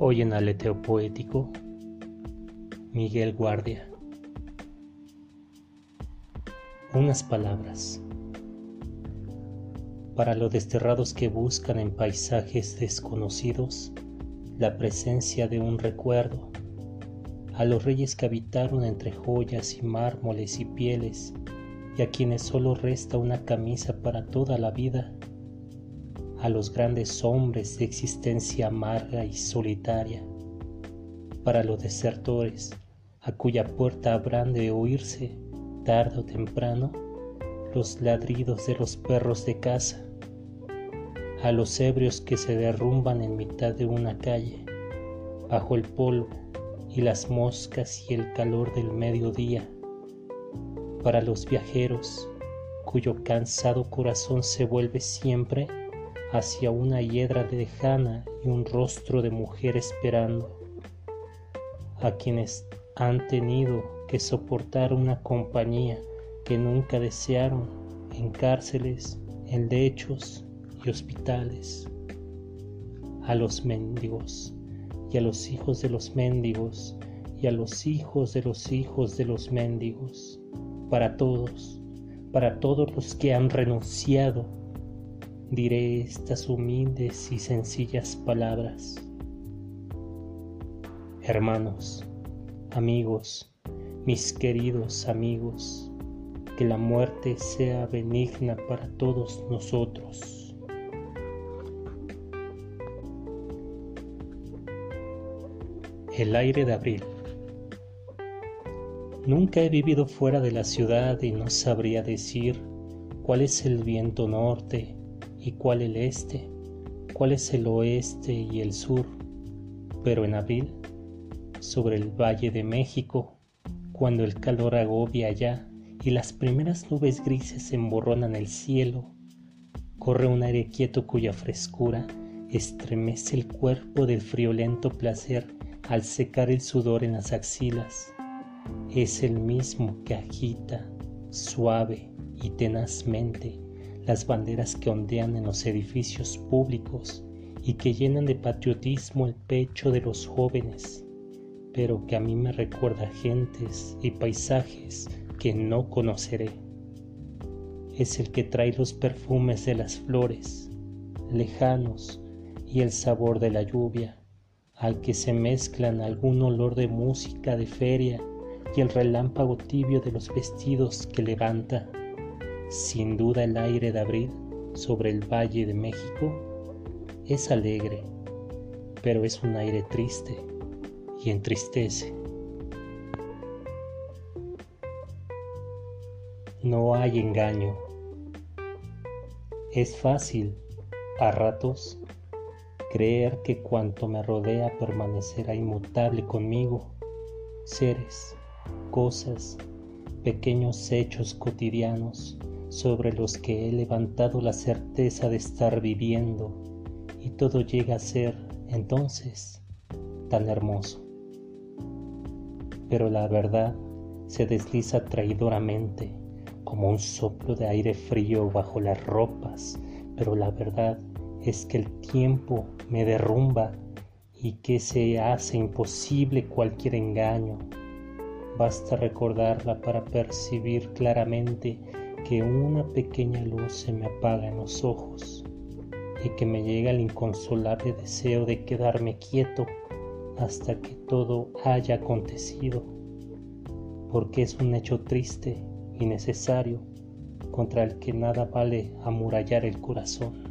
Hoy en Aleteo Poético, Miguel Guardia. Unas palabras. Para los desterrados que buscan en paisajes desconocidos la presencia de un recuerdo, a los reyes que habitaron entre joyas y mármoles y pieles, y a quienes solo resta una camisa para toda la vida, a los grandes hombres de existencia amarga y solitaria, para los desertores a cuya puerta habrán de oírse tarde o temprano los ladridos de los perros de casa, a los ebrios que se derrumban en mitad de una calle, bajo el polvo y las moscas y el calor del mediodía, para los viajeros cuyo cansado corazón se vuelve siempre hacia una hiedra lejana y un rostro de mujer esperando, a quienes han tenido que soportar una compañía que nunca desearon en cárceles, en lechos y hospitales, a los mendigos y a los hijos de los mendigos y a los hijos de los hijos de los mendigos, para todos, para todos los que han renunciado diré estas humildes y sencillas palabras. Hermanos, amigos, mis queridos amigos, que la muerte sea benigna para todos nosotros. El aire de abril. Nunca he vivido fuera de la ciudad y no sabría decir cuál es el viento norte y cuál el este, cuál es el oeste y el sur, pero en abril, sobre el Valle de México, cuando el calor agobia allá y las primeras nubes grises emborronan el cielo, corre un aire quieto cuya frescura estremece el cuerpo del friolento placer al secar el sudor en las axilas. Es el mismo que agita, suave y tenazmente, las banderas que ondean en los edificios públicos y que llenan de patriotismo el pecho de los jóvenes, pero que a mí me recuerda gentes y paisajes que no conoceré. Es el que trae los perfumes de las flores, lejanos, y el sabor de la lluvia, al que se mezclan algún olor de música de feria y el relámpago tibio de los vestidos que levanta. Sin duda el aire de abril sobre el Valle de México es alegre, pero es un aire triste y entristece. No hay engaño. Es fácil, a ratos, creer que cuanto me rodea permanecerá inmutable conmigo. Seres, cosas, pequeños hechos cotidianos sobre los que he levantado la certeza de estar viviendo y todo llega a ser entonces tan hermoso. Pero la verdad se desliza traidoramente como un soplo de aire frío bajo las ropas, pero la verdad es que el tiempo me derrumba y que se hace imposible cualquier engaño. Basta recordarla para percibir claramente que una pequeña luz se me apaga en los ojos y que me llega el inconsolable deseo de quedarme quieto hasta que todo haya acontecido, porque es un hecho triste y necesario contra el que nada vale amurallar el corazón.